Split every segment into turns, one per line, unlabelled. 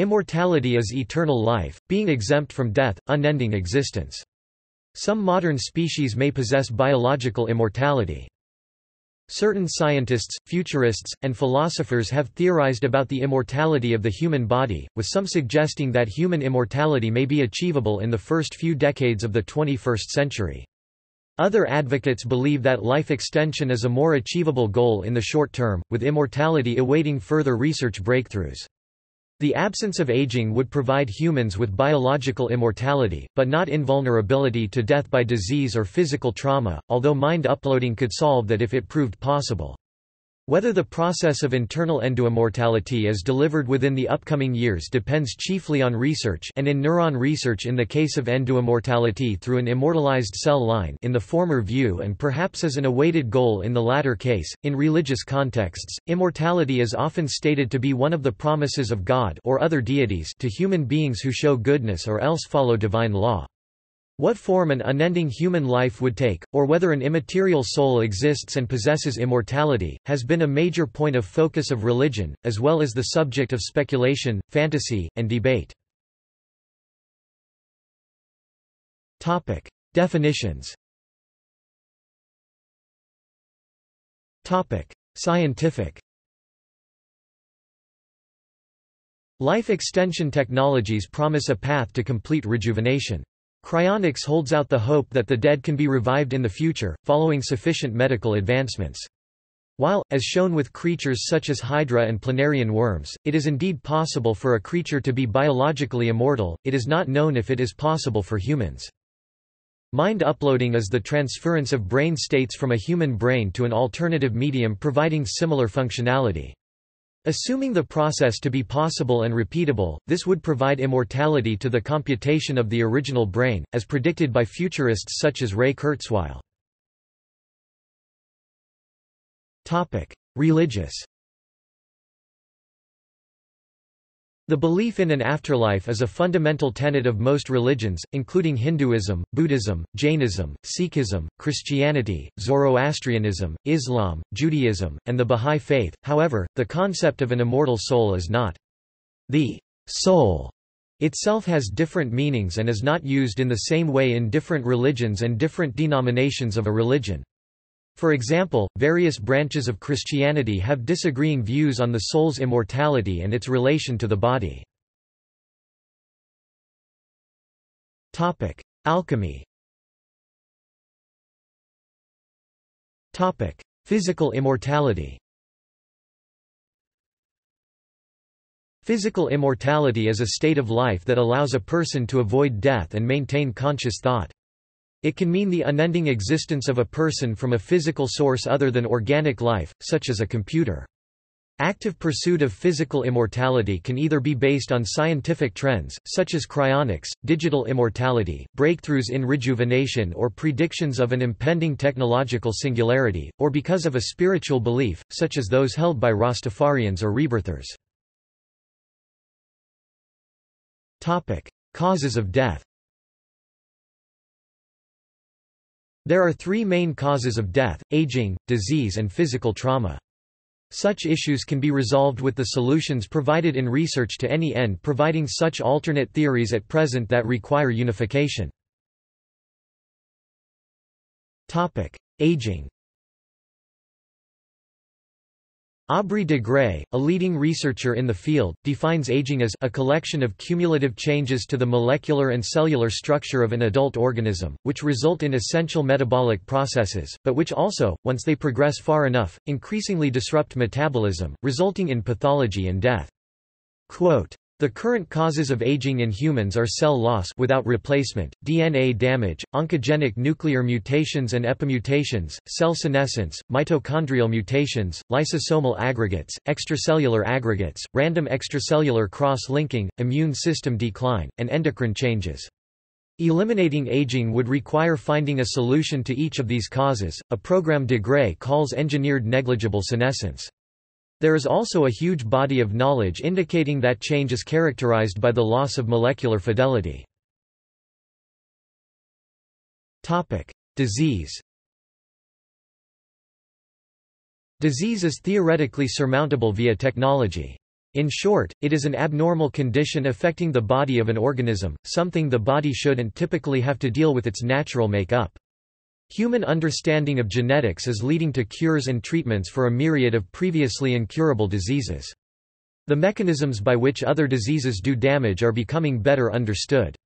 Immortality is eternal life, being exempt from death, unending existence. Some modern species may possess biological immortality. Certain scientists, futurists, and philosophers have theorized about the immortality of the human body, with some suggesting that human immortality may be achievable in the first few decades of the 21st century. Other advocates believe that life extension is a more achievable goal in the short term, with immortality awaiting further research breakthroughs. The absence of aging would provide humans with biological immortality, but not invulnerability to death by disease or physical trauma, although mind uploading could solve that if it proved possible. Whether the process of internal endoimmortality is delivered within the upcoming years depends chiefly on research and in neuron research in the case of endoimmortality through an immortalized cell line in the former view and perhaps as an awaited goal in the latter case. In religious contexts, immortality is often stated to be one of the promises of God or other deities to human beings who show goodness or else follow divine law. What form an unending human life would take, or whether an immaterial soul exists and possesses immortality, has been a major point of focus of religion, as well as the subject of speculation, fantasy, and debate. Definitions Topic. Scientific Life extension technologies promise a path to complete rejuvenation. Cryonics holds out the hope that the dead can be revived in the future, following sufficient medical advancements. While, as shown with creatures such as Hydra and planarian worms, it is indeed possible for a creature to be biologically immortal, it is not known if it is possible for humans. Mind uploading is the transference of brain states from a human brain to an alternative medium providing similar functionality. Assuming the process to be possible and repeatable, this would provide immortality to the computation of the original brain, as predicted by futurists such as Ray Kurzweil. Religious The belief in an afterlife is a fundamental tenet of most religions, including Hinduism, Buddhism, Jainism, Sikhism, Christianity, Zoroastrianism, Islam, Judaism, and the Bahá'í Faith. However, the concept of an immortal soul is not. The soul itself has different meanings and is not used in the same way in different religions and different denominations of a religion. For example, various branches of Christianity have disagreeing views on the soul's immortality and its relation to the body. Alchemy Physical immortality Physical immortality is a state of life that allows a person to avoid death and maintain conscious thought. It can mean the unending existence of a person from a physical source other than organic life, such as a computer. Active pursuit of physical immortality can either be based on scientific trends, such as cryonics, digital immortality, breakthroughs in rejuvenation or predictions of an impending technological singularity, or because of a spiritual belief, such as those held by Rastafarians or rebirthers. Causes of death There are three main causes of death, aging, disease and physical trauma. Such issues can be resolved with the solutions provided in research to any end providing such alternate theories at present that require unification. Aging Aubrey de Grey, a leading researcher in the field, defines aging as a collection of cumulative changes to the molecular and cellular structure of an adult organism, which result in essential metabolic processes, but which also, once they progress far enough, increasingly disrupt metabolism, resulting in pathology and death. Quote, the current causes of aging in humans are cell loss without replacement, DNA damage, oncogenic nuclear mutations and epimutations, cell senescence, mitochondrial mutations, lysosomal aggregates, extracellular aggregates, random extracellular cross-linking, immune system decline, and endocrine changes. Eliminating aging would require finding a solution to each of these causes, a program de Grey calls engineered negligible senescence. There is also a huge body of knowledge indicating that change is characterized by the loss of molecular fidelity. Disease Disease is theoretically surmountable via technology. In short, it is an abnormal condition affecting the body of an organism, something the body should and typically have to deal with its natural make-up. Human understanding of genetics is leading to cures and treatments for a myriad of previously incurable diseases. The mechanisms by which other diseases do damage are becoming better understood.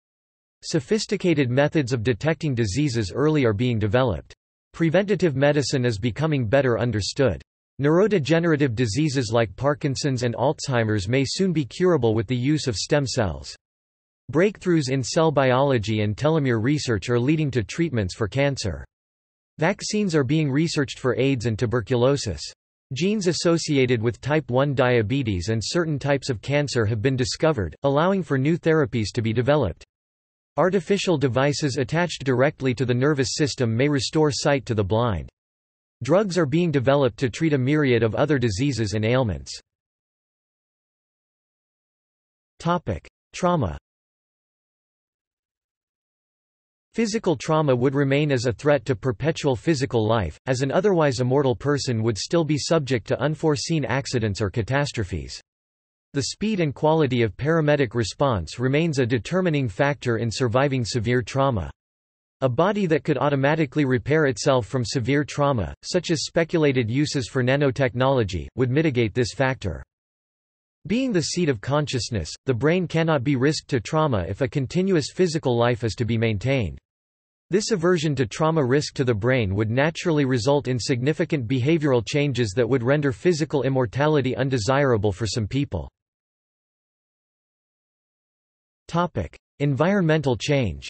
Sophisticated methods of detecting diseases early are being developed. Preventative medicine is becoming better understood. Neurodegenerative diseases like Parkinson's and Alzheimer's may soon be curable with the use of stem cells. Breakthroughs in cell biology and telomere research are leading to treatments for cancer. Vaccines are being researched for AIDS and tuberculosis. Genes associated with type 1 diabetes and certain types of cancer have been discovered, allowing for new therapies to be developed. Artificial devices attached directly to the nervous system may restore sight to the blind. Drugs are being developed to treat a myriad of other diseases and ailments. Topic: Trauma Physical trauma would remain as a threat to perpetual physical life, as an otherwise immortal person would still be subject to unforeseen accidents or catastrophes. The speed and quality of paramedic response remains a determining factor in surviving severe trauma. A body that could automatically repair itself from severe trauma, such as speculated uses for nanotechnology, would mitigate this factor. Being the seat of consciousness, the brain cannot be risked to trauma if a continuous physical life is to be maintained. This aversion to trauma risk to the brain would naturally result in significant behavioral changes that would render physical immortality undesirable for some people. Environmental change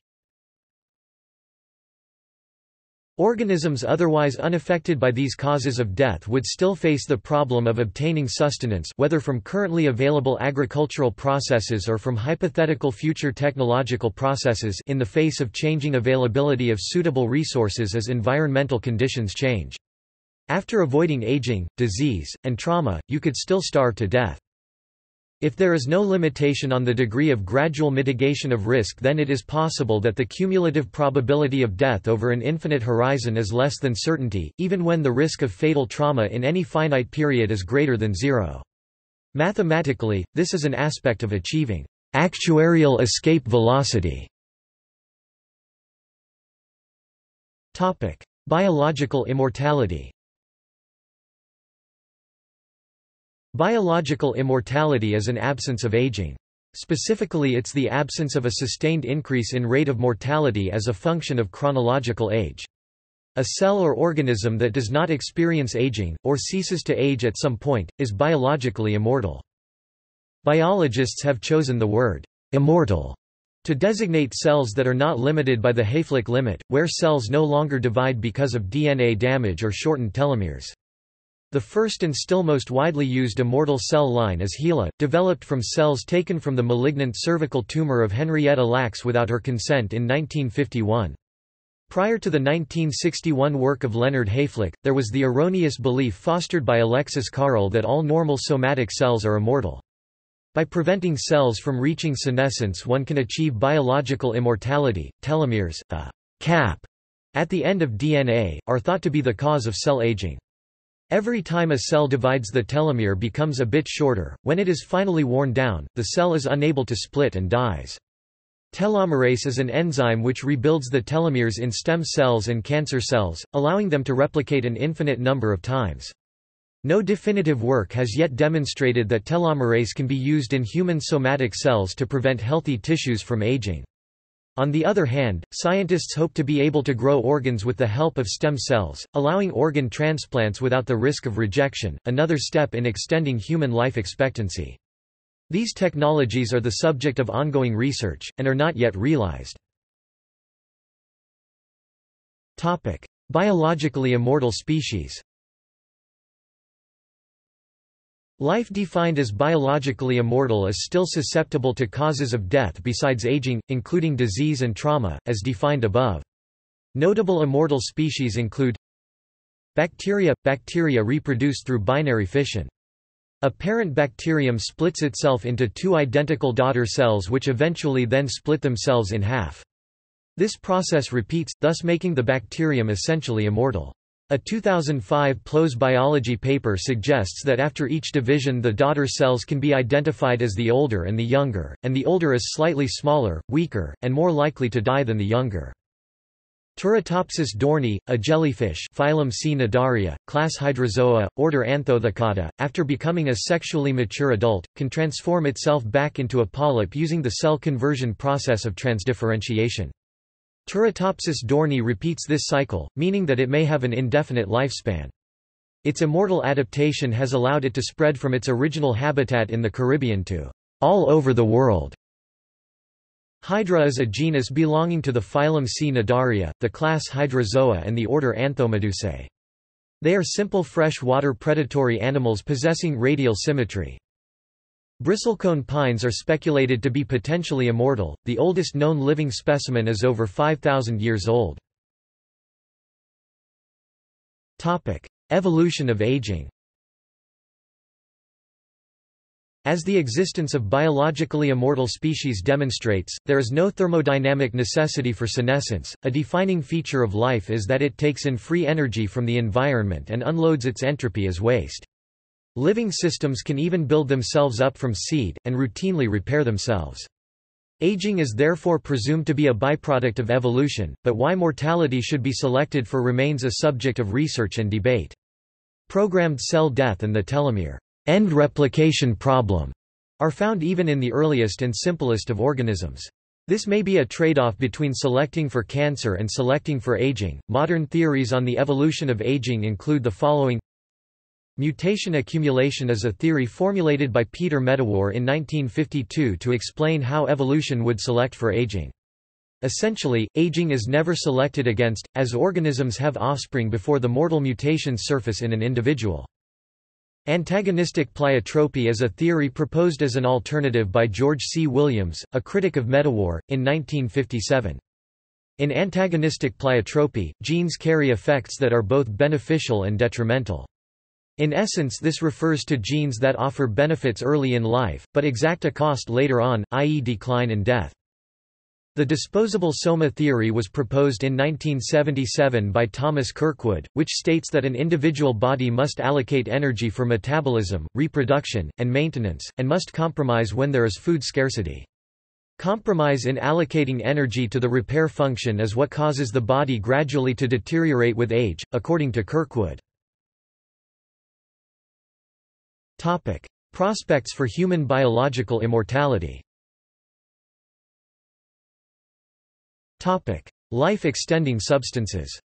Organisms otherwise unaffected by these causes of death would still face the problem of obtaining sustenance whether from currently available agricultural processes or from hypothetical future technological processes in the face of changing availability of suitable resources as environmental conditions change. After avoiding aging, disease, and trauma, you could still starve to death. If there is no limitation on the degree of gradual mitigation of risk then it is possible that the cumulative probability of death over an infinite horizon is less than certainty, even when the risk of fatal trauma in any finite period is greater than zero. Mathematically, this is an aspect of achieving actuarial escape velocity. Biological immortality Biological immortality is an absence of aging. Specifically it's the absence of a sustained increase in rate of mortality as a function of chronological age. A cell or organism that does not experience aging, or ceases to age at some point, is biologically immortal. Biologists have chosen the word immortal to designate cells that are not limited by the Hayflick limit, where cells no longer divide because of DNA damage or shortened telomeres. The first and still most widely used immortal cell line is HeLa, developed from cells taken from the malignant cervical tumor of Henrietta Lacks without her consent in 1951. Prior to the 1961 work of Leonard Hayflick, there was the erroneous belief fostered by Alexis Carrel that all normal somatic cells are immortal. By preventing cells from reaching senescence one can achieve biological immortality. Telomeres, a cap at the end of DNA, are thought to be the cause of cell aging. Every time a cell divides the telomere becomes a bit shorter, when it is finally worn down, the cell is unable to split and dies. Telomerase is an enzyme which rebuilds the telomeres in stem cells and cancer cells, allowing them to replicate an infinite number of times. No definitive work has yet demonstrated that telomerase can be used in human somatic cells to prevent healthy tissues from aging. On the other hand, scientists hope to be able to grow organs with the help of stem cells, allowing organ transplants without the risk of rejection, another step in extending human life expectancy. These technologies are the subject of ongoing research, and are not yet realized. Biologically immortal species Life defined as biologically immortal is still susceptible to causes of death besides aging, including disease and trauma, as defined above. Notable immortal species include Bacteria – Bacteria reproduce through binary fission. A parent bacterium splits itself into two identical daughter cells which eventually then split themselves in half. This process repeats, thus making the bacterium essentially immortal. A 2005 PLOS Biology paper suggests that after each division the daughter cells can be identified as the older and the younger, and the older is slightly smaller, weaker, and more likely to die than the younger. Turritopsis dohrnii, a jellyfish phylum Cnidaria, class Hydrozoa, order Anthoathecata, after becoming a sexually mature adult, can transform itself back into a polyp using the cell conversion process of transdifferentiation. Turritopsis dohrnii repeats this cycle, meaning that it may have an indefinite lifespan. Its immortal adaptation has allowed it to spread from its original habitat in the Caribbean to all over the world. Hydra is a genus belonging to the phylum Cnidaria, the class Hydrozoa and the order Anthomedusae. They are simple fresh-water predatory animals possessing radial symmetry. Bristlecone pines are speculated to be potentially immortal, the oldest known living specimen is over 5,000 years old. Evolution of aging As the existence of biologically immortal species demonstrates, there is no thermodynamic necessity for senescence. A defining feature of life is that it takes in free energy from the environment and unloads its entropy as waste. Living systems can even build themselves up from seed, and routinely repair themselves. Aging is therefore presumed to be a byproduct of evolution, but why mortality should be selected for remains a subject of research and debate. Programmed cell death and the telomere end replication problem are found even in the earliest and simplest of organisms. This may be a trade-off between selecting for cancer and selecting for aging. Modern theories on the evolution of aging include the following Mutation accumulation is a theory formulated by Peter Medawar in 1952 to explain how evolution would select for aging. Essentially, aging is never selected against, as organisms have offspring before the mortal mutations surface in an individual. Antagonistic pleiotropy is a theory proposed as an alternative by George C. Williams, a critic of Medawar, in 1957. In antagonistic pleiotropy, genes carry effects that are both beneficial and detrimental. In essence this refers to genes that offer benefits early in life, but exact a cost later on, i.e. decline and death. The disposable soma theory was proposed in 1977 by Thomas Kirkwood, which states that an individual body must allocate energy for metabolism, reproduction, and maintenance, and must compromise when there is food scarcity. Compromise in allocating energy to the repair function is what causes the body gradually to deteriorate with age, according to Kirkwood. Topic: Prospects for human biological immortality. Topic: Life-extending substances.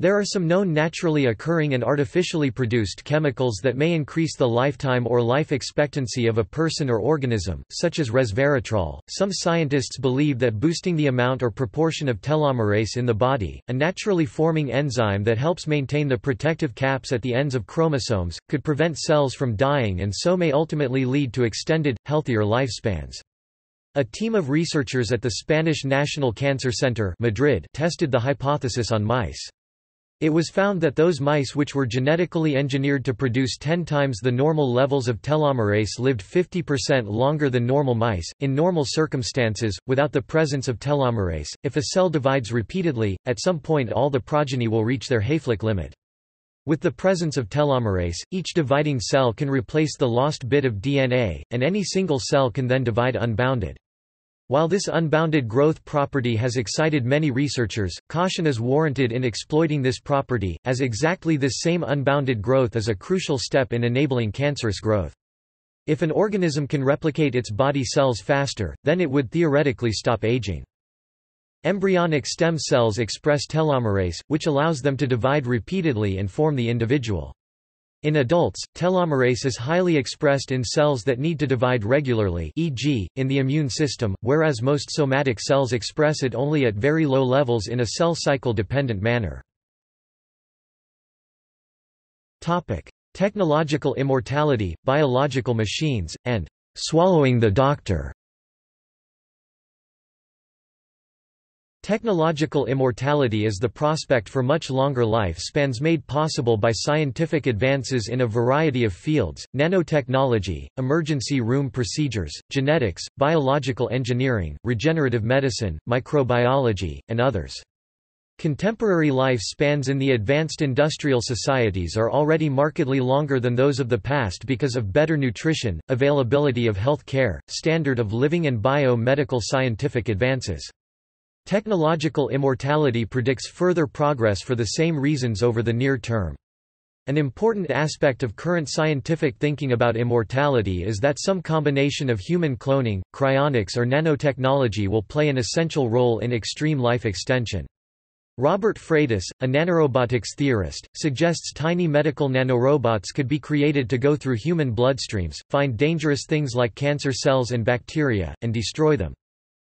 There are some known naturally occurring and artificially produced chemicals that may increase the lifetime or life expectancy of a person or organism, such as resveratrol. Some scientists believe that boosting the amount or proportion of telomerase in the body, a naturally forming enzyme that helps maintain the protective caps at the ends of chromosomes, could prevent cells from dying and so may ultimately lead to extended, healthier lifespans. A team of researchers at the Spanish National Cancer Center Madrid tested the hypothesis on mice. It was found that those mice which were genetically engineered to produce 10 times the normal levels of telomerase lived 50% longer than normal mice. In normal circumstances, without the presence of telomerase, if a cell divides repeatedly, at some point all the progeny will reach their Hayflick limit. With the presence of telomerase, each dividing cell can replace the lost bit of DNA, and any single cell can then divide unbounded. While this unbounded growth property has excited many researchers, caution is warranted in exploiting this property, as exactly this same unbounded growth is a crucial step in enabling cancerous growth. If an organism can replicate its body cells faster, then it would theoretically stop aging. Embryonic stem cells express telomerase, which allows them to divide repeatedly and form the individual. In adults, telomerase is highly expressed in cells that need to divide regularly e.g., in the immune system, whereas most somatic cells express it only at very low levels in a cell cycle-dependent manner. Technological immortality, biological machines, and «swallowing the doctor» Technological immortality is the prospect for much longer life spans made possible by scientific advances in a variety of fields, nanotechnology, emergency room procedures, genetics, biological engineering, regenerative medicine, microbiology, and others. Contemporary life spans in the advanced industrial societies are already markedly longer than those of the past because of better nutrition, availability of health care, standard of living and bio-medical scientific advances. Technological immortality predicts further progress for the same reasons over the near term. An important aspect of current scientific thinking about immortality is that some combination of human cloning, cryonics or nanotechnology will play an essential role in extreme life extension. Robert Freitas, a nanorobotics theorist, suggests tiny medical nanorobots could be created to go through human bloodstreams, find dangerous things like cancer cells and bacteria, and destroy them.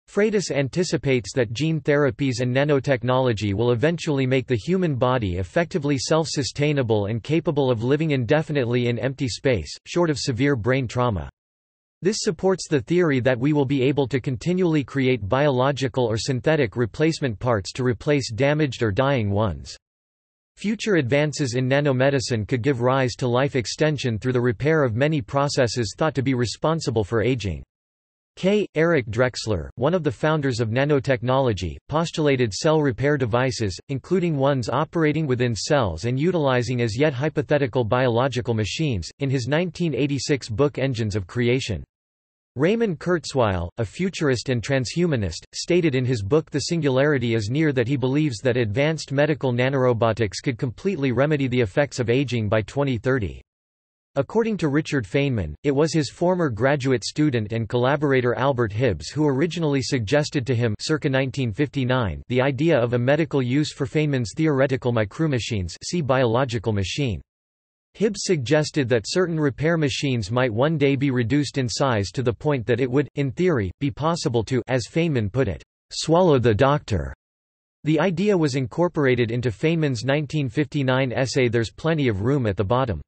Freitas anticipates that gene therapies and nanotechnology will eventually make the human body effectively self-sustainable and capable of living indefinitely in empty space, short of severe brain trauma. This supports the theory that we will be able to continually create biological or synthetic replacement parts to replace damaged or dying ones. Future advances in nanomedicine could give rise to life extension through the repair of many processes thought to be responsible for aging. K. Eric Drexler, one of the founders of nanotechnology, postulated cell repair devices, including ones operating within cells and utilizing as yet hypothetical biological machines, in his 1986 book Engines of Creation. Raymond Kurzweil, a futurist and transhumanist, stated in his book The Singularity is Near that he believes that advanced medical nanorobotics could completely remedy the effects of aging by 2030. According to Richard Feynman, it was his former graduate student and collaborator Albert Hibbs who originally suggested to him circa 1959 the idea of a medical use for Feynman's theoretical micromachines see biological machine. Hibbs suggested that certain repair machines might one day be reduced in size to the point that it would, in theory, be possible to as Feynman put it, swallow the doctor. The idea was incorporated into Feynman's 1959 essay There's Plenty of Room at the Bottom.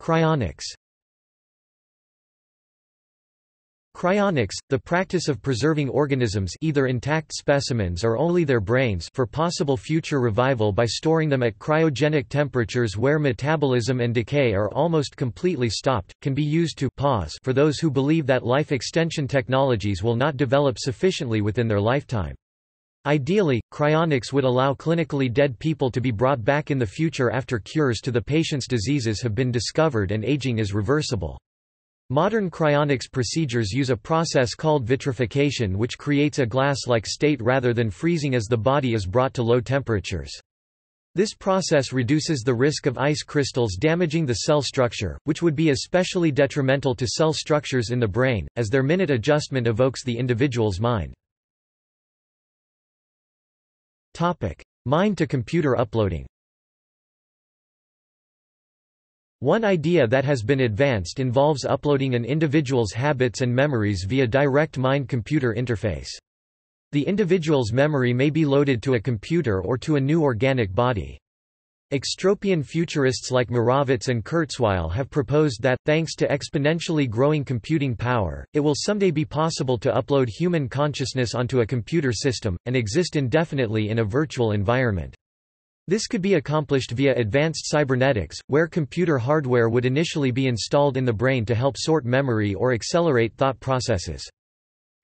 Cryonics Cryonics, the practice of preserving organisms either intact specimens or only their brains for possible future revival by storing them at cryogenic temperatures where metabolism and decay are almost completely stopped, can be used to pause for those who believe that life extension technologies will not develop sufficiently within their lifetime. Ideally, cryonics would allow clinically dead people to be brought back in the future after cures to the patient's diseases have been discovered and aging is reversible. Modern cryonics procedures use a process called vitrification which creates a glass-like state rather than freezing as the body is brought to low temperatures. This process reduces the risk of ice crystals damaging the cell structure, which would be especially detrimental to cell structures in the brain, as their minute adjustment evokes the individual's mind. Mind-to-computer uploading One idea that has been advanced involves uploading an individual's habits and memories via direct mind-computer interface. The individual's memory may be loaded to a computer or to a new organic body. Extropian futurists like Moravec and Kurzweil have proposed that, thanks to exponentially growing computing power, it will someday be possible to upload human consciousness onto a computer system, and exist indefinitely in a virtual environment. This could be accomplished via advanced cybernetics, where computer hardware would initially be installed in the brain to help sort memory or accelerate thought processes.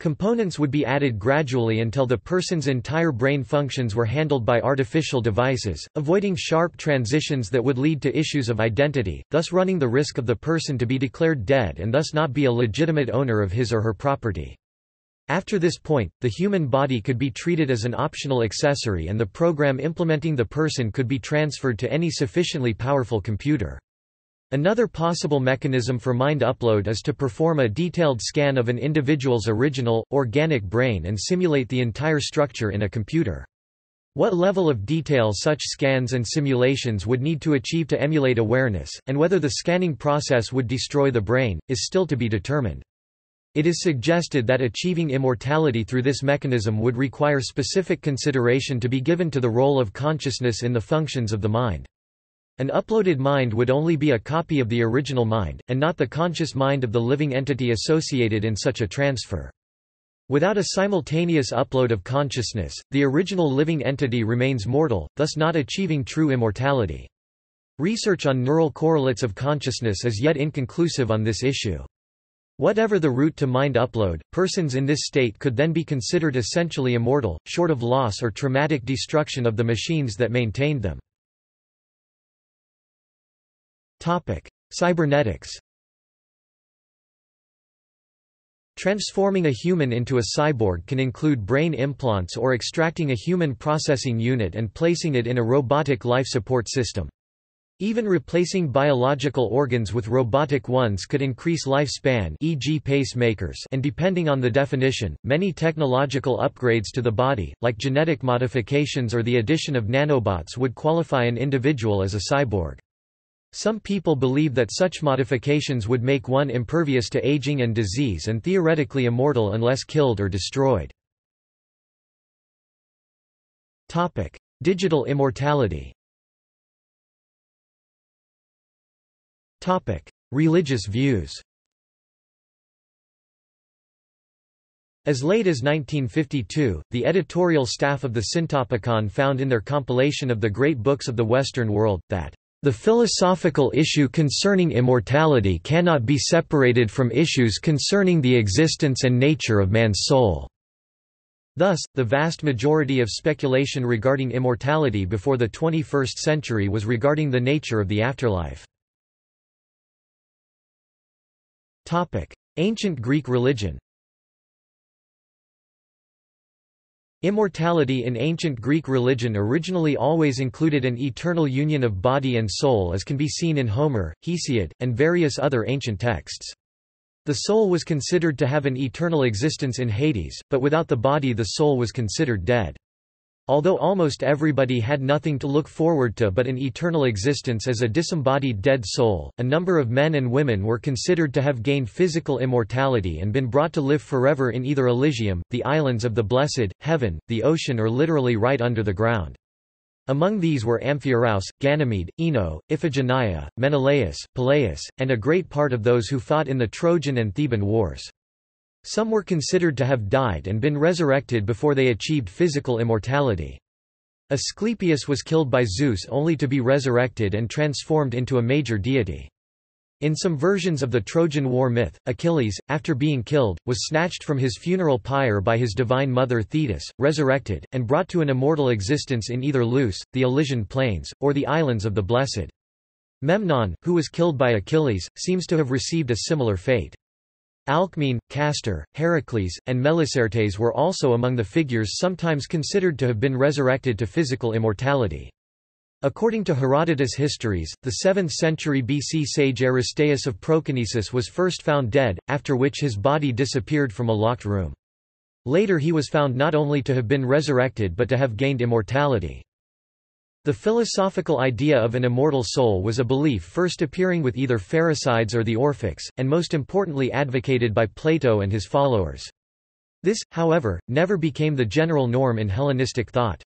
Components would be added gradually until the person's entire brain functions were handled by artificial devices, avoiding sharp transitions that would lead to issues of identity, thus running the risk of the person to be declared dead and thus not be a legitimate owner of his or her property. After this point, the human body could be treated as an optional accessory and the program implementing the person could be transferred to any sufficiently powerful computer. Another possible mechanism for mind upload is to perform a detailed scan of an individual's original, organic brain and simulate the entire structure in a computer. What level of detail such scans and simulations would need to achieve to emulate awareness, and whether the scanning process would destroy the brain, is still to be determined. It is suggested that achieving immortality through this mechanism would require specific consideration to be given to the role of consciousness in the functions of the mind. An uploaded mind would only be a copy of the original mind, and not the conscious mind of the living entity associated in such a transfer. Without a simultaneous upload of consciousness, the original living entity remains mortal, thus not achieving true immortality. Research on neural correlates of consciousness is yet inconclusive on this issue. Whatever the route to mind upload, persons in this state could then be considered essentially immortal, short of loss or traumatic destruction of the machines that maintained them. Cybernetics Transforming a human into a cyborg can include brain implants or extracting a human processing unit and placing it in a robotic life support system. Even replacing biological organs with robotic ones could increase lifespan e.g. pacemakers and depending on the definition, many technological upgrades to the body, like genetic modifications or the addition of nanobots would qualify an individual as a cyborg. Some people believe that such modifications would make one impervious to aging and disease and theoretically immortal unless killed or destroyed. Digital immortality Religious views As late as 1952, the editorial staff of the Syntopicon found in their compilation of the great books of the Western world, that the philosophical issue concerning immortality cannot be separated from issues concerning the existence and nature of man's soul. Thus, the vast majority of speculation regarding immortality before the 21st century was regarding the nature of the afterlife. Ancient Greek religion Immortality in ancient Greek religion originally always included an eternal union of body and soul as can be seen in Homer, Hesiod, and various other ancient texts. The soul was considered to have an eternal existence in Hades, but without the body the soul was considered dead. Although almost everybody had nothing to look forward to but an eternal existence as a disembodied dead soul, a number of men and women were considered to have gained physical immortality and been brought to live forever in either Elysium, the islands of the blessed, heaven, the ocean or literally right under the ground. Among these were Amphiaraus, Ganymede, Ino, Iphigenia, Menelaus, Peleus, and a great part of those who fought in the Trojan and Theban wars. Some were considered to have died and been resurrected before they achieved physical immortality. Asclepius was killed by Zeus only to be resurrected and transformed into a major deity. In some versions of the Trojan War myth, Achilles, after being killed, was snatched from his funeral pyre by his divine mother Thetis, resurrected, and brought to an immortal existence in either Leuce, the Elysian plains, or the islands of the blessed. Memnon, who was killed by Achilles, seems to have received a similar fate. Alcmene, Castor, Heracles, and Melicertes were also among the figures sometimes considered to have been resurrected to physical immortality. According to Herodotus' histories, the 7th century BC sage Aristeas of Proconnesus was first found dead, after which his body disappeared from a locked room. Later he was found not only to have been resurrected but to have gained immortality. The philosophical idea of an immortal soul was a belief first appearing with either Pherecydes or the Orphics, and most importantly advocated by Plato and his followers. This, however, never became the general norm in Hellenistic thought.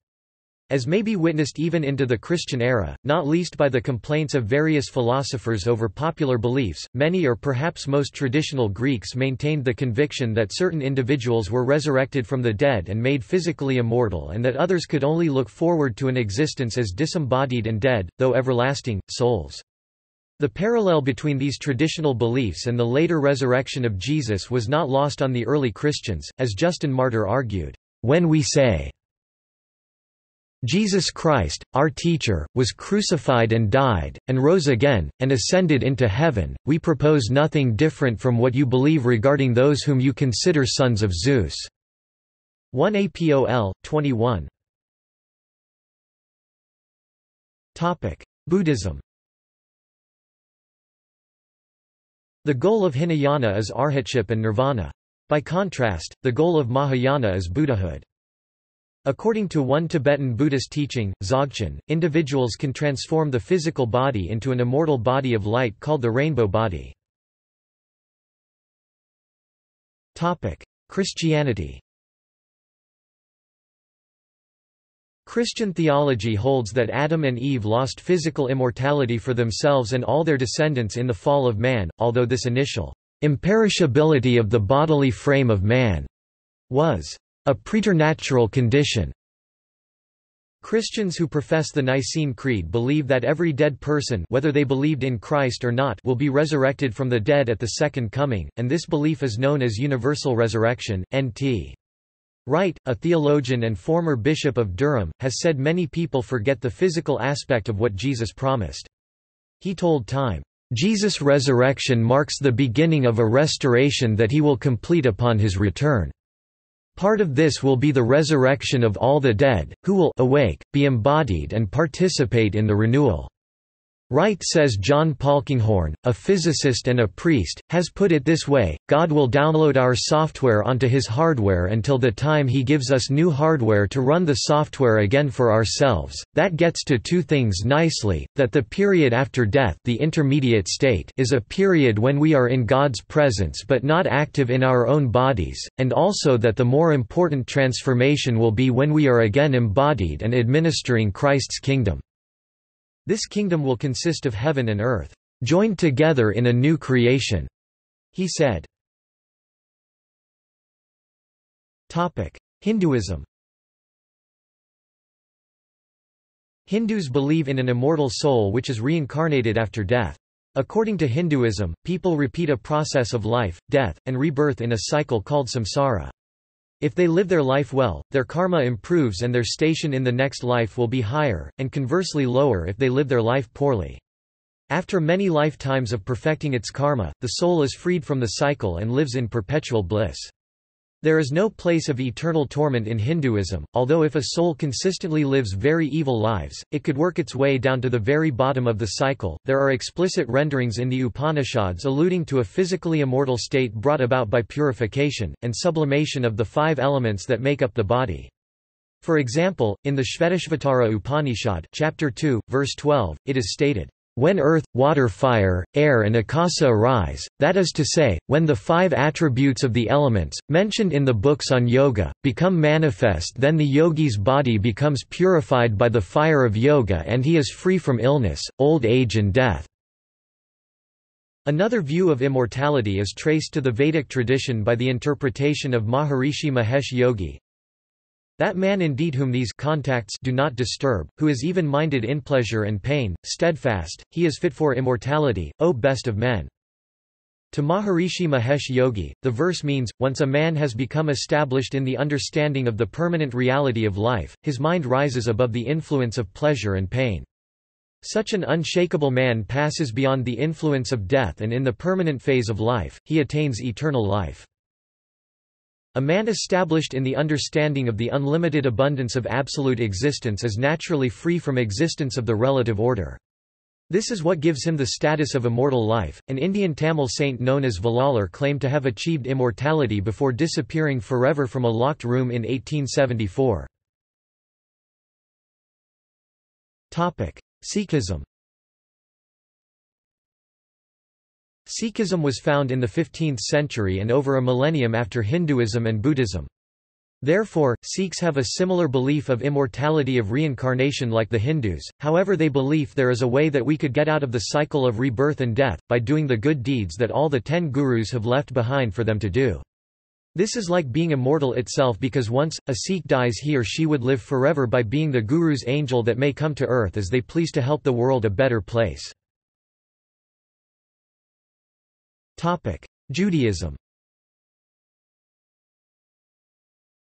As may be witnessed even into the Christian era, not least by the complaints of various philosophers over popular beliefs, many or perhaps most traditional Greeks maintained the conviction that certain individuals were resurrected from the dead and made physically immortal and that others could only look forward to an existence as disembodied and dead, though everlasting, souls. The parallel between these traditional beliefs and the later resurrection of Jesus was not lost on the early Christians, as Justin Martyr argued, "...when we say Jesus Christ, our teacher, was crucified and died, and rose again, and ascended into heaven. We propose nothing different from what you believe regarding those whom you consider sons of Zeus. 1 Apol. 21. Buddhism The goal of Hinayana is arhatship and nirvana. By contrast, the goal of Mahayana is Buddhahood. According to one Tibetan Buddhist teaching, Dzogchen, individuals can transform the physical body into an immortal body of light called the rainbow body. Christianity Christian theology holds that Adam and Eve lost physical immortality for themselves and all their descendants in the fall of man, although this initial imperishability of the bodily frame of man was a preternatural condition. Christians who profess the Nicene Creed believe that every dead person whether they believed in Christ or not will be resurrected from the dead at the Second Coming, and this belief is known as universal resurrection, N.T. Wright, a theologian and former bishop of Durham, has said many people forget the physical aspect of what Jesus promised. He told Time, "...Jesus' resurrection marks the beginning of a restoration that he will complete upon his return." Part of this will be the resurrection of all the dead, who will awake, be embodied and participate in the renewal. Wright says John Polkinghorne, a physicist and a priest, has put it this way, God will download our software onto his hardware until the time he gives us new hardware to run the software again for ourselves. That gets to two things nicely, that the period after death the intermediate state is a period when we are in God's presence but not active in our own bodies, and also that the more important transformation will be when we are again embodied and administering Christ's kingdom. This kingdom will consist of heaven and earth, joined together in a new creation, he said. Hinduism Hindus believe in an immortal soul which is reincarnated after death. According to Hinduism, people repeat a process of life, death, and rebirth in a cycle called samsara. If they live their life well, their karma improves and their station in the next life will be higher, and conversely lower if they live their life poorly. After many lifetimes of perfecting its karma, the soul is freed from the cycle and lives in perpetual bliss. There is no place of eternal torment in Hinduism, although if a soul consistently lives very evil lives, it could work its way down to the very bottom of the cycle. There are explicit renderings in the Upanishads alluding to a physically immortal state brought about by purification, and sublimation of the five elements that make up the body. For example, in the Shvetashvatara Upanishad chapter 2, verse 12, it is stated, when earth, water fire, air and akasa arise, that is to say, when the five attributes of the elements, mentioned in the books on yoga, become manifest then the yogi's body becomes purified by the fire of yoga and he is free from illness, old age and death. Another view of immortality is traced to the Vedic tradition by the interpretation of Maharishi Mahesh Yogi, that man indeed whom these contacts do not disturb, who is even-minded in pleasure and pain, steadfast, he is fit for immortality, O best of men. To Maharishi Mahesh Yogi, the verse means, once a man has become established in the understanding of the permanent reality of life, his mind rises above the influence of pleasure and pain. Such an unshakable man passes beyond the influence of death and in the permanent phase of life, he attains eternal life. A man established in the understanding of the unlimited abundance of absolute existence is naturally free from existence of the relative order. This is what gives him the status of immortal life. An Indian Tamil saint known as Vallalar claimed to have achieved immortality before disappearing forever from a locked room in 1874. Topic: Sikhism. Sikhism was found in the 15th century and over a millennium after Hinduism and Buddhism. Therefore, Sikhs have a similar belief of immortality of reincarnation like the Hindus, however they believe there is a way that we could get out of the cycle of rebirth and death, by doing the good deeds that all the ten gurus have left behind for them to do. This is like being immortal itself because once, a Sikh dies he or she would live forever by being the guru's angel that may come to earth as they please to help the world a better place. Judaism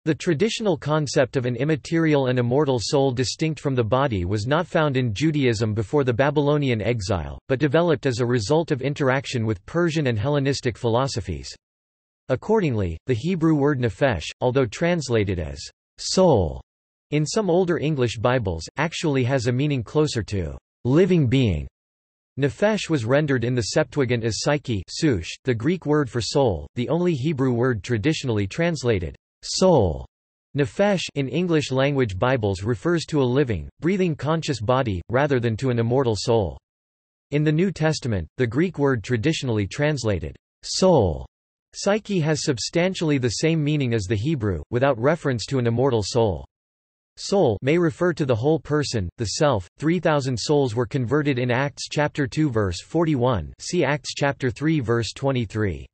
The traditional concept of an immaterial and immortal soul distinct from the body was not found in Judaism before the Babylonian exile, but developed as a result of interaction with Persian and Hellenistic philosophies. Accordingly, the Hebrew word nephesh, although translated as soul in some older English Bibles, actually has a meaning closer to living being. Nefesh was rendered in the Septuagint as psyche the Greek word for soul, the only Hebrew word traditionally translated soul. Nefesh in English language Bibles refers to a living, breathing conscious body, rather than to an immortal soul. In the New Testament, the Greek word traditionally translated soul, psyche has substantially the same meaning as the Hebrew, without reference to an immortal soul. Soul may refer to the whole person, the self. 3000 souls were converted in Acts chapter 2 verse 41. See Acts chapter 3 verse 23.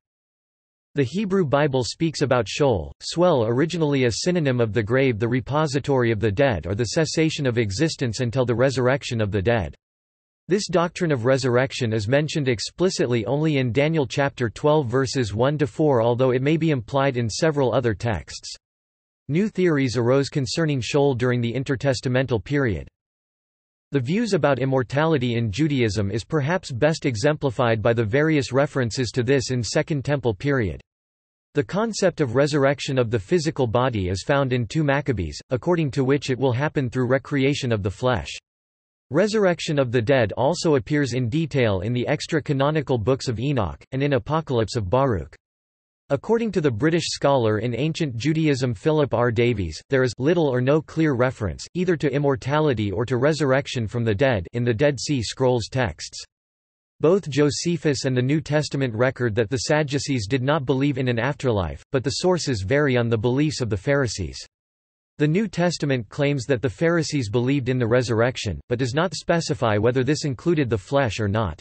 The Hebrew Bible speaks about Sheol, Swell originally a synonym of the grave the repository of the dead or the cessation of existence until the resurrection of the dead. This doctrine of resurrection is mentioned explicitly only in Daniel chapter 12 verses 1 to 4 although it may be implied in several other texts. New theories arose concerning Sheol during the intertestamental period. The views about immortality in Judaism is perhaps best exemplified by the various references to this in Second Temple period. The concept of resurrection of the physical body is found in 2 Maccabees, according to which it will happen through recreation of the flesh. Resurrection of the dead also appears in detail in the extra-canonical books of Enoch, and in Apocalypse of Baruch. According to the British scholar in ancient Judaism Philip R. Davies, there is little or no clear reference, either to immortality or to resurrection from the dead in the Dead Sea Scrolls texts. Both Josephus and the New Testament record that the Sadducees did not believe in an afterlife, but the sources vary on the beliefs of the Pharisees. The New Testament claims that the Pharisees believed in the resurrection, but does not specify whether this included the flesh or not.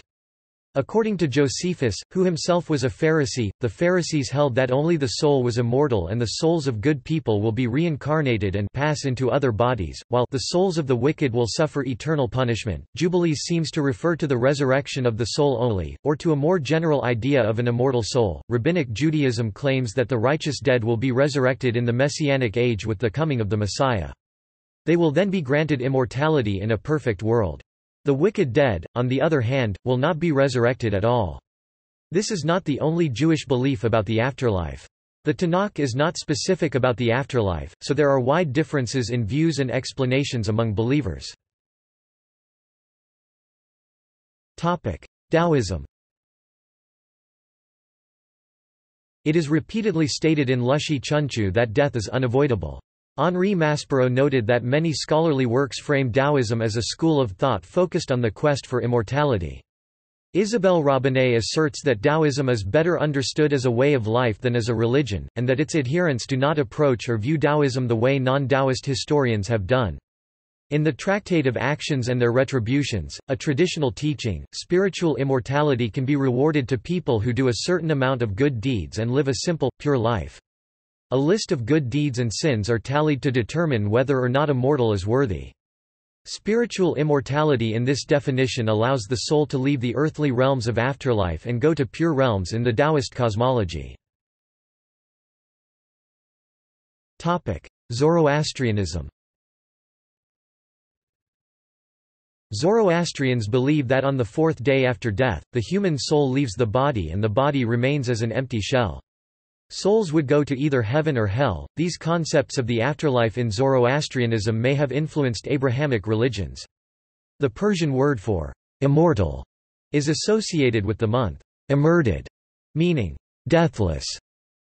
According to Josephus, who himself was a Pharisee, the Pharisees held that only the soul was immortal and the souls of good people will be reincarnated and pass into other bodies, while the souls of the wicked will suffer eternal punishment. Jubilees seems to refer to the resurrection of the soul only, or to a more general idea of an immortal soul. Rabbinic Judaism claims that the righteous dead will be resurrected in the Messianic age with the coming of the Messiah. They will then be granted immortality in a perfect world. The wicked dead, on the other hand, will not be resurrected at all. This is not the only Jewish belief about the afterlife. The Tanakh is not specific about the afterlife, so there are wide differences in views and explanations among believers. Taoism It is repeatedly stated in Lüshi Chunqiu that death is unavoidable. Henri Maspero noted that many scholarly works frame Taoism as a school of thought focused on the quest for immortality. Isabelle Robinet asserts that Taoism is better understood as a way of life than as a religion, and that its adherents do not approach or view Taoism the way non-Taoist historians have done. In the Tractate of Actions and Their Retributions, a traditional teaching, spiritual immortality can be rewarded to people who do a certain amount of good deeds and live a simple, pure life. A list of good deeds and sins are tallied to determine whether or not a mortal is worthy. Spiritual immortality in this definition allows the soul to leave the earthly realms of afterlife and go to pure realms in the Taoist cosmology. Zoroastrianism Zoroastrians believe that on the fourth day after death, the human soul leaves the body and the body remains as an empty shell. Souls would go to either heaven or hell. These concepts of the afterlife in Zoroastrianism may have influenced Abrahamic religions. The Persian word for immortal is associated with the month Imerdad, meaning deathless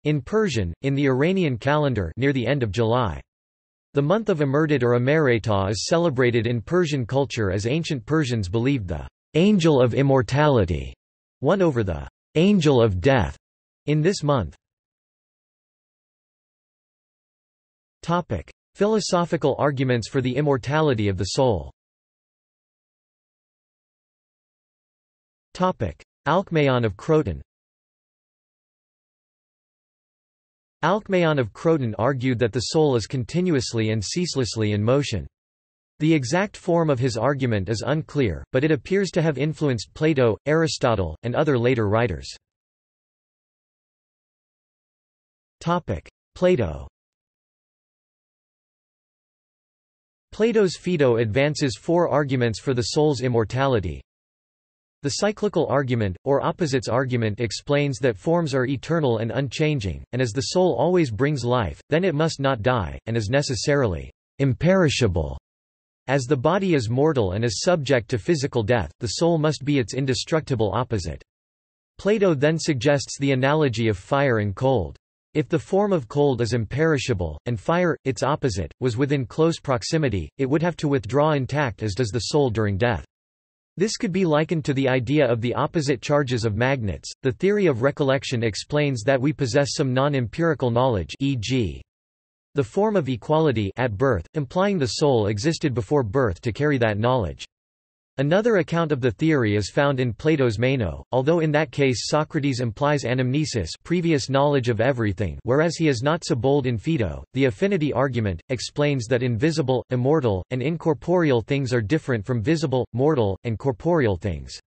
in Persian, in the Iranian calendar near the end of July. The month of Imerdad or Amareta is celebrated in Persian culture as ancient Persians believed the angel of immortality won over the angel of death in this month. Topic: Philosophical arguments for the immortality of the soul. Topic: Alcmaeon of Croton. Alcmaeon of Croton argued that the soul is continuously and ceaselessly in motion. The exact form of his argument is unclear, but it appears to have influenced Plato, Aristotle, and other later writers. Plato Plato's Phaedo advances four arguments for the soul's immortality. The cyclical argument, or opposites argument explains that forms are eternal and unchanging, and as the soul always brings life, then it must not die, and is necessarily imperishable. As the body is mortal and is subject to physical death, the soul must be its indestructible opposite. Plato then suggests the analogy of fire and cold. If the form of cold is imperishable, and fire, its opposite, was within close proximity, it would have to withdraw intact as does the soul during death. This could be likened to the idea of the opposite charges of magnets. The theory of recollection explains that we possess some non-empirical knowledge e.g. the form of equality at birth, implying the soul existed before birth to carry that knowledge. Another account of the theory is found in Plato's Meno, although in that case Socrates implies anamnesis previous knowledge of everything whereas he is not so bold in Phaedo. The affinity argument, explains that invisible, immortal, and incorporeal things are different from visible, mortal, and corporeal things.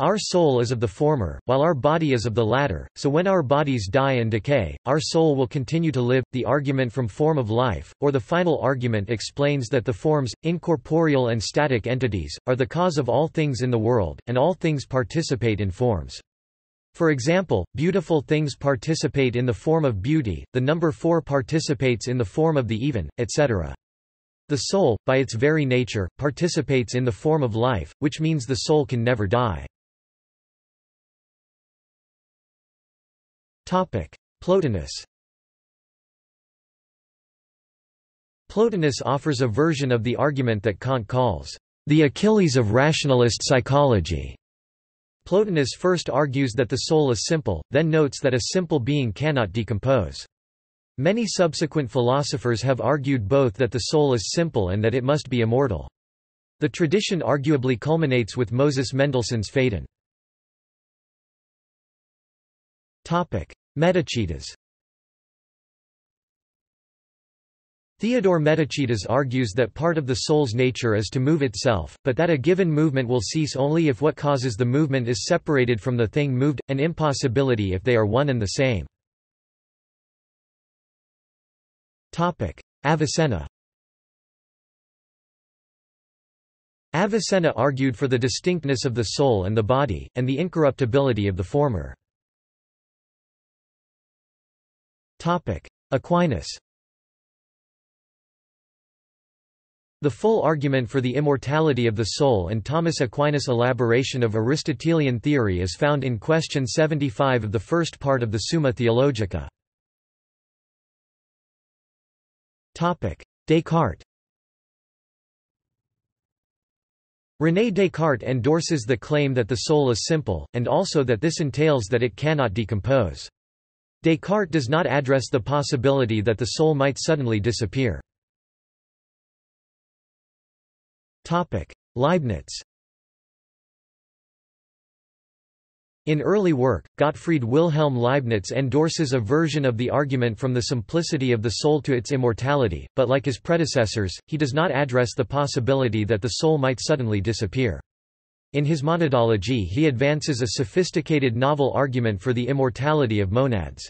Our soul is of the former, while our body is of the latter, so when our bodies die and decay, our soul will continue to live. The argument from form of life, or the final argument explains that the forms, incorporeal and static entities, are the cause of all things in the world, and all things participate in forms. For example, beautiful things participate in the form of beauty, the number 4 participates in the form of the even, etc. The soul, by its very nature, participates in the form of life, which means the soul can never die. Plotinus Plotinus offers a version of the argument that Kant calls the Achilles of rationalist psychology. Plotinus first argues that the soul is simple, then notes that a simple being cannot decompose. Many subsequent philosophers have argued both that the soul is simple and that it must be immortal. The tradition arguably culminates with Moses Mendelssohn's Phaedon. Metochites Theodore Metochites argues that part of the soul's nature is to move itself, but that a given movement will cease only if what causes the movement is separated from the thing moved, an impossibility if they are one and the same. Avicenna Avicenna argued for the distinctness of the soul and the body, and the incorruptibility of the former. Aquinas The full argument for the immortality of the soul and Thomas Aquinas' elaboration of Aristotelian theory is found in question 75 of the first part of the Summa Theologica. Topic: Descartes René Descartes endorses the claim that the soul is simple, and also that this entails that it cannot decompose. Descartes does not address the possibility that the soul might suddenly disappear. Leibniz In early work, Gottfried Wilhelm Leibniz endorses a version of the argument from the simplicity of the soul to its immortality, but like his predecessors, he does not address the possibility that the soul might suddenly disappear. In his monadology he advances a sophisticated novel argument for the immortality of monads.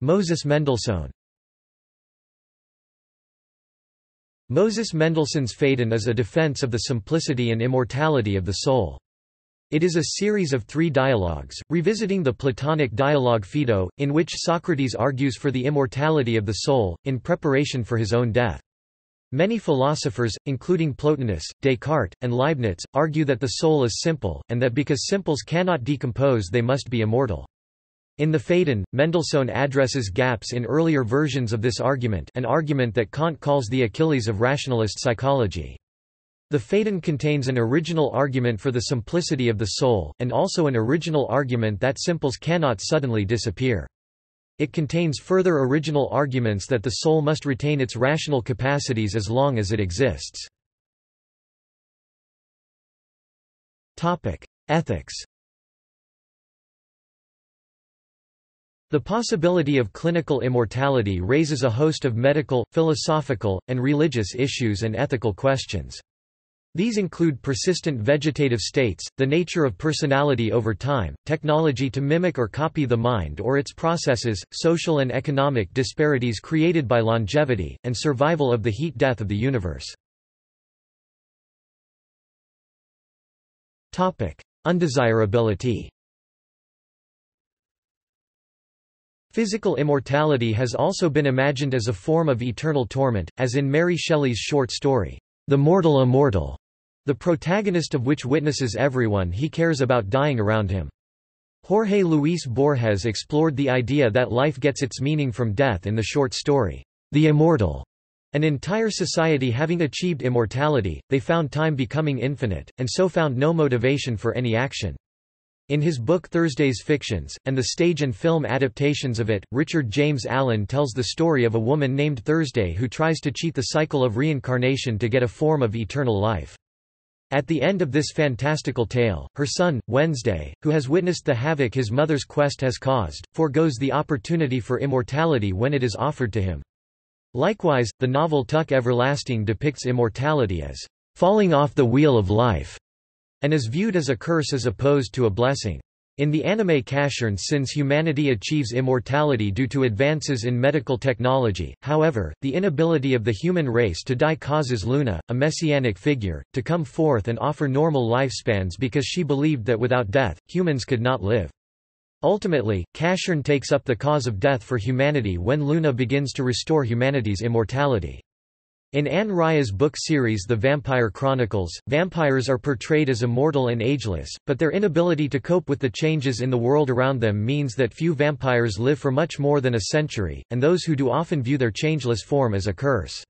Moses Mendelssohn Moses Mendelssohn's Phaedon is a defense of the simplicity and immortality of the soul. It is a series of three dialogues, revisiting the Platonic dialogue Phaedo, in which Socrates argues for the immortality of the soul, in preparation for his own death. Many philosophers, including Plotinus, Descartes, and Leibniz, argue that the soul is simple, and that because simples cannot decompose they must be immortal. In the Phaedon, Mendelssohn addresses gaps in earlier versions of this argument an argument that Kant calls the Achilles of rationalist psychology. The Phaedon contains an original argument for the simplicity of the soul, and also an original argument that simples cannot suddenly disappear. It contains further original arguments that the soul must retain its rational capacities as long as it exists. Ethics The possibility of clinical immortality raises a host of medical, philosophical, and religious issues and ethical questions. These include persistent vegetative states, the nature of personality over time, technology to mimic or copy the mind or its processes, social and economic disparities created by longevity, and survival of the heat-death of the universe. Undesirability Physical immortality has also been imagined as a form of eternal torment, as in Mary Shelley's short story, The Mortal Immortal the protagonist of which witnesses everyone he cares about dying around him. Jorge Luis Borges explored the idea that life gets its meaning from death in the short story, The Immortal. An entire society having achieved immortality, they found time becoming infinite, and so found no motivation for any action. In his book Thursday's Fictions, and the stage and film adaptations of it, Richard James Allen tells the story of a woman named Thursday who tries to cheat the cycle of reincarnation to get a form of eternal life. At the end of this fantastical tale, her son, Wednesday, who has witnessed the havoc his mother's quest has caused, foregoes the opportunity for immortality when it is offered to him. Likewise, the novel Tuck Everlasting depicts immortality as falling off the wheel of life, and is viewed as a curse as opposed to a blessing. In the anime Casshern since humanity achieves immortality due to advances in medical technology, however, the inability of the human race to die causes Luna, a messianic figure, to come forth and offer normal lifespans because she believed that without death, humans could not live. Ultimately, Casshern takes up the cause of death for humanity when Luna begins to restore humanity's immortality. In Anne Rice's book series The Vampire Chronicles, vampires are portrayed as immortal and ageless, but their inability to cope with the changes in the world around them means that few vampires live for much more than a century, and those who do often view their changeless form as a curse.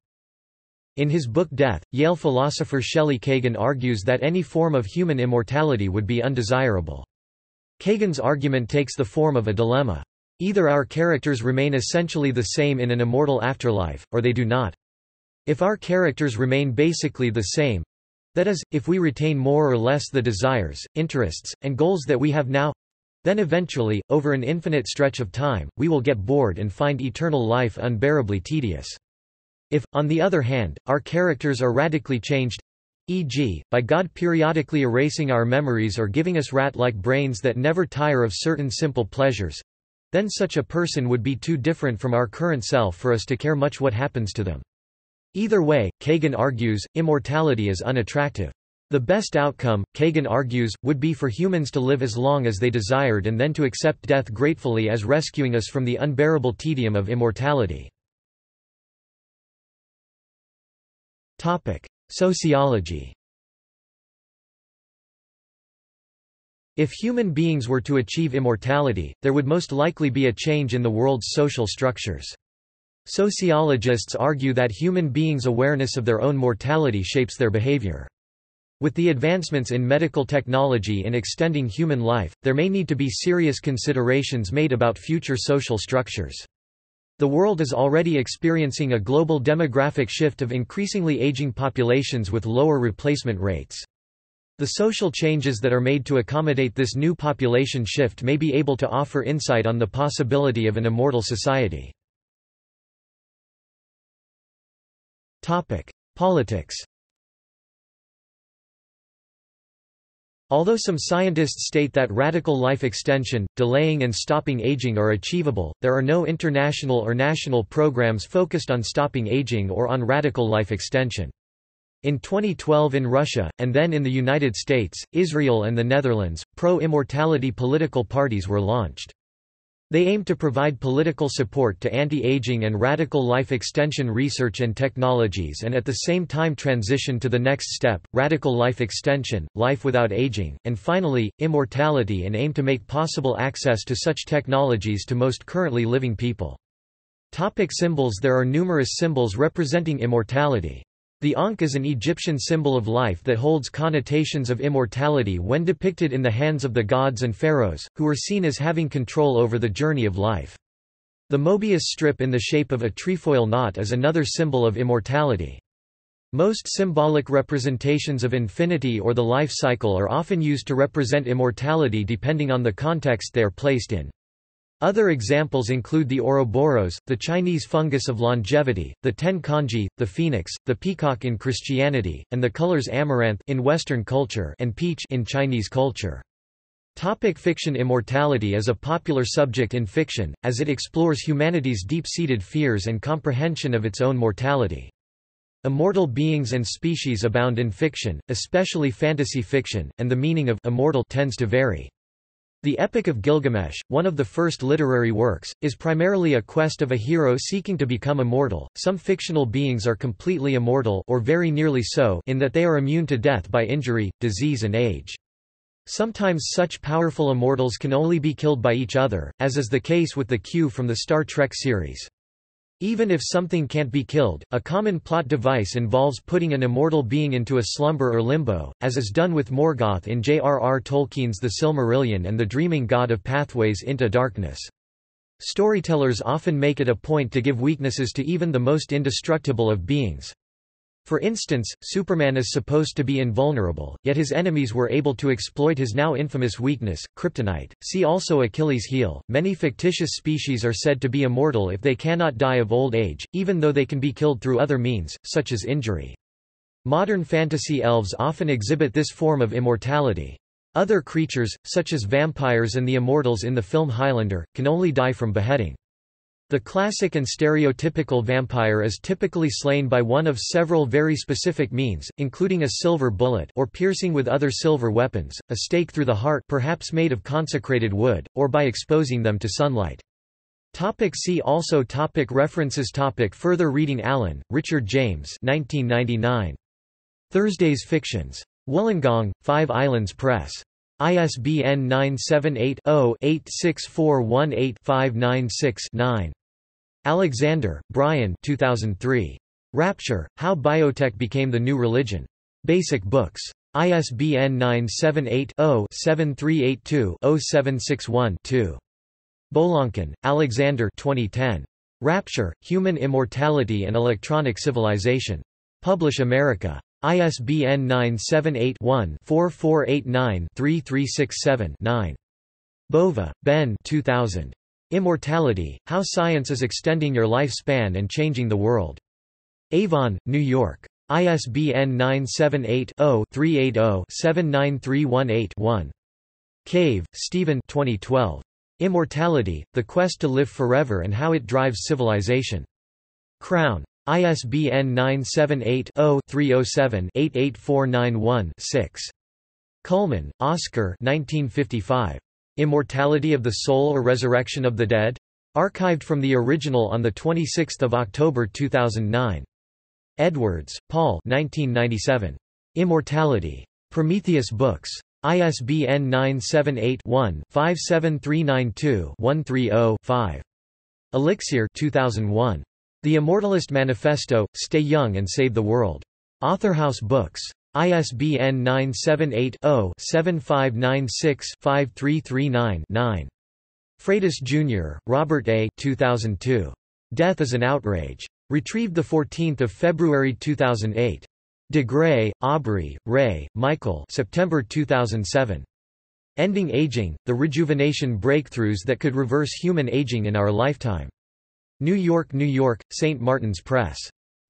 In his book Death, Yale philosopher Shelley Kagan argues that any form of human immortality would be undesirable. Kagan's argument takes the form of a dilemma. Either our characters remain essentially the same in an immortal afterlife, or they do not. If our characters remain basically the same, that is, if we retain more or less the desires, interests, and goals that we have now, then eventually, over an infinite stretch of time, we will get bored and find eternal life unbearably tedious. If, on the other hand, our characters are radically changed, e.g., by God periodically erasing our memories or giving us rat-like brains that never tire of certain simple pleasures, then such a person would be too different from our current self for us to care much what happens to them. Either way, Kagan argues, immortality is unattractive. The best outcome, Kagan argues, would be for humans to live as long as they desired and then to accept death gratefully as rescuing us from the unbearable tedium of immortality. Sociology If human beings were to achieve immortality, there would most likely be a change in the world's social structures. Sociologists argue that human beings' awareness of their own mortality shapes their behavior. With the advancements in medical technology in extending human life, there may need to be serious considerations made about future social structures. The world is already experiencing a global demographic shift of increasingly aging populations with lower replacement rates. The social changes that are made to accommodate this new population shift may be able to offer insight on the possibility of an immortal society. Politics Although some scientists state that radical life extension, delaying and stopping aging are achievable, there are no international or national programs focused on stopping aging or on radical life extension. In 2012 in Russia, and then in the United States, Israel and the Netherlands, pro-immortality political parties were launched. They aim to provide political support to anti-aging and radical life extension research and technologies and at the same time transition to the next step, radical life extension, life without aging, and finally, immortality and aim to make possible access to such technologies to most currently living people. Topic symbols There are numerous symbols representing immortality. The Ankh is an Egyptian symbol of life that holds connotations of immortality when depicted in the hands of the gods and pharaohs, who were seen as having control over the journey of life. The Mobius strip in the shape of a trefoil knot is another symbol of immortality. Most symbolic representations of infinity or the life cycle are often used to represent immortality depending on the context they are placed in. Other examples include the Ouroboros, the Chinese fungus of longevity, the ten kanji, the phoenix, the peacock in Christianity, and the colors amaranth in Western culture and peach in Chinese culture. Topic fiction Immortality is a popular subject in fiction, as it explores humanity's deep-seated fears and comprehension of its own mortality. Immortal beings and species abound in fiction, especially fantasy fiction, and the meaning of immortal tends to vary. The Epic of Gilgamesh, one of the first literary works, is primarily a quest of a hero seeking to become immortal. Some fictional beings are completely immortal or very nearly so in that they are immune to death by injury, disease and age. Sometimes such powerful immortals can only be killed by each other, as is the case with the Q from the Star Trek series. Even if something can't be killed, a common plot device involves putting an immortal being into a slumber or limbo, as is done with Morgoth in J.R.R. Tolkien's The Silmarillion and the dreaming god of pathways into darkness. Storytellers often make it a point to give weaknesses to even the most indestructible of beings. For instance, Superman is supposed to be invulnerable, yet his enemies were able to exploit his now infamous weakness, kryptonite. See also Achilles' heel. Many fictitious species are said to be immortal if they cannot die of old age, even though they can be killed through other means, such as injury. Modern fantasy elves often exhibit this form of immortality. Other creatures, such as vampires and the immortals in the film Highlander, can only die from beheading. The classic and stereotypical vampire is typically slain by one of several very specific means, including a silver bullet or piercing with other silver weapons, a stake through the heart perhaps made of consecrated wood, or by exposing them to sunlight. Topic see also topic References topic Further reading Allen, Richard James 1999. Thursday's Fictions. Wollongong, Five Islands Press. ISBN 978-0-86418-596-9. Alexander, Brian 2003. Rapture, How Biotech Became the New Religion. Basic Books. ISBN 978-0-7382-0761-2. Bolonkin, Alexander 2010. Rapture, Human Immortality and Electronic Civilization. Publish America. ISBN 978-1-4489-3367-9. Bova, Ben 2000. Immortality, How Science is Extending Your Lifespan and Changing the World. Avon, New York. ISBN 978-0-380-79318-1. Cave, Stephen 2012. Immortality, The Quest to Live Forever and How It Drives Civilization. Crown. ISBN 978-0-307-88491-6. Cullmann, Oscar Immortality of the Soul or Resurrection of the Dead? Archived from the original on 26 October 2009. Edwards, Paul 1997. Immortality. Prometheus Books. ISBN 978-1-57392-130-5. Elixir 2001. The Immortalist Manifesto, Stay Young and Save the World. Authorhouse Books. ISBN 978-0-7596-5339-9. Freitas, Jr., Robert A. 2002. Death is an Outrage. Retrieved 14 February 2008. De Grey, Aubrey, Ray, Michael September 2007. Ending Aging, The Rejuvenation Breakthroughs That Could Reverse Human Aging in Our Lifetime. New York, New York, St. Martin's Press.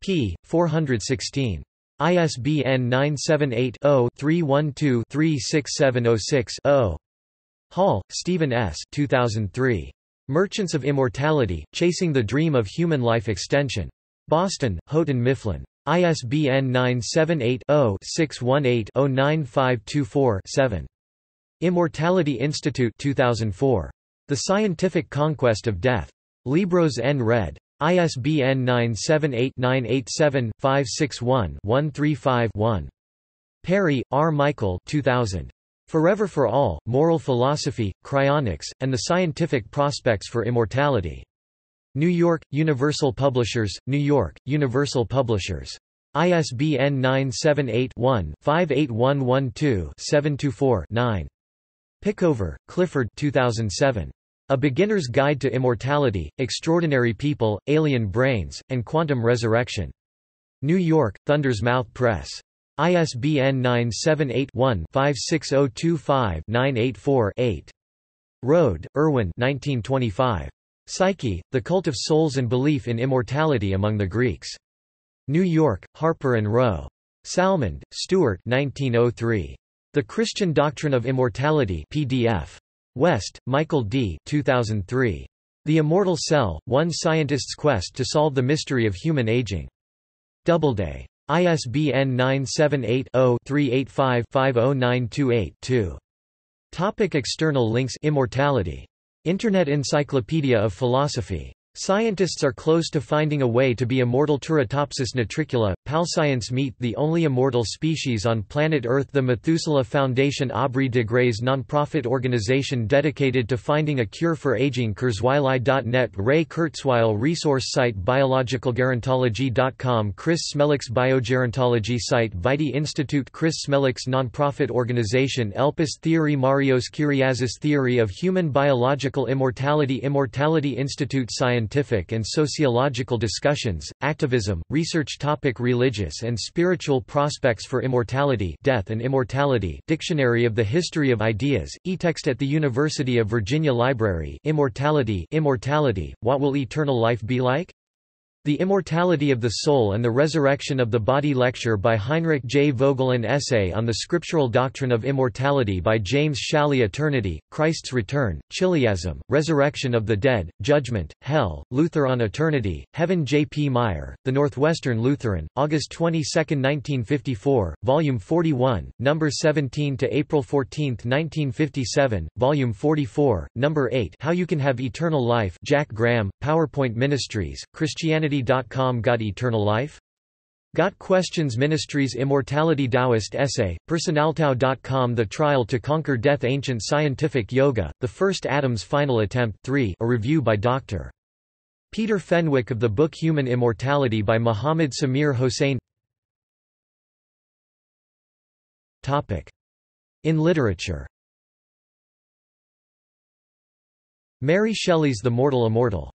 p. 416. ISBN 978-0-312-36706-0. Hall, Stephen S. 2003. Merchants of Immortality, Chasing the Dream of Human Life Extension. Boston, Houghton Mifflin. ISBN 978-0-618-09524-7. Immortality Institute 2004. The Scientific Conquest of Death. Libros en Red. ISBN 978-987-561-135-1. Perry, R. Michael 2000. Forever for All, Moral Philosophy, Cryonics, and the Scientific Prospects for Immortality. New York, Universal Publishers, New York, Universal Publishers. ISBN 978-1-58112-724-9. Pickover, Clifford 2007. A Beginner's Guide to Immortality, Extraordinary People, Alien Brains, and Quantum Resurrection. New York, Thunder's Mouth Press. ISBN 978-1-56025-984-8. Rohde, Erwin 1925. Psyche, The Cult of Souls and Belief in Immortality Among the Greeks. New York, Harper & Row. Salmond, Stewart 1903. The Christian Doctrine of Immortality PDF. West, Michael D. 2003. The Immortal Cell, One Scientist's Quest to Solve the Mystery of Human Aging. Doubleday. ISBN 978-0-385-50928-2. Topic external links Immortality. Internet Encyclopedia of Philosophy. Scientists are close to finding a way to be immortal. Turritopsis nutricula. Palscience meet the only immortal species on planet Earth. The Methuselah Foundation Aubrey de Grey's nonprofit organization dedicated to finding a cure for aging. KurzweilAI.net Ray Kurzweil resource site biologicalgerontology.com Chris Smelick's biogerontology site Vitae Institute. Chris Smelick's nonprofit organization Elpis Theory. Marios Kyriazis Theory of Human Biological Immortality. Immortality Institute Science scientific and sociological discussions, activism, research topic Religious and spiritual prospects for immortality Death and Immortality Dictionary of the History of Ideas, eText at the University of Virginia Library Immortality Immortality, What Will Eternal Life Be Like? The Immortality of the Soul and the Resurrection of the Body Lecture by Heinrich J. Vogel An Essay on the Scriptural Doctrine of Immortality by James Shalley Eternity, Christ's Return, Chiliasm, Resurrection of the Dead, Judgment, Hell, Luther on Eternity, Heaven J. P. Meyer, The Northwestern Lutheran, August 22, 1954, Volume 41, No. 17 to April 14, 1957, Volume 44, No. 8 How You Can Have Eternal Life Jack Graham, PowerPoint Ministries, Christianity Immortality.com Got Eternal Life? Got Questions Ministries Immortality Taoist Essay, Personaltao.com The Trial to Conquer Death Ancient Scientific Yoga, The First Atom's Final Attempt 3 a review by Dr. Peter Fenwick of the book Human Immortality by Muhammad Samir Hossein In literature Mary Shelley's The Mortal Immortal